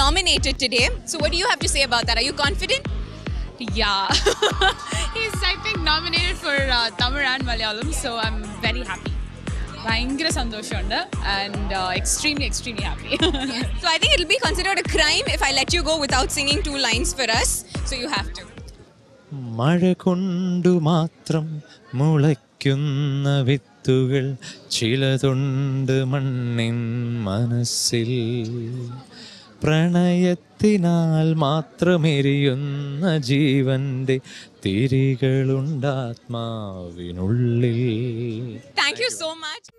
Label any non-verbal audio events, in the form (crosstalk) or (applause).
nominated today. So, what do you have to say about that? Are you confident? Yeah. (laughs) He's, I think, nominated for uh, Tamil and Malayalam, so I'm very happy. ഭയങ്കര സന്തോഷമുണ്ട് and extremely extremely happy (laughs) So, I think it'll be considered a crime if I let you go without singing two lines for us. So, you have to. മഴ കൊണ്ടു മാത്രം മുളയ്ക്കുന്ന വിത്തുകൾ ചിലതുണ്ട് മണ്ണിൻ മനസ്സിൽ പ്രണയത്തിനാൽ മാത്രമെരിയുന്ന ജീവന്റെ തിരികളുണ്ടാത്മാവിനുള്ളിൽ. Thank you so much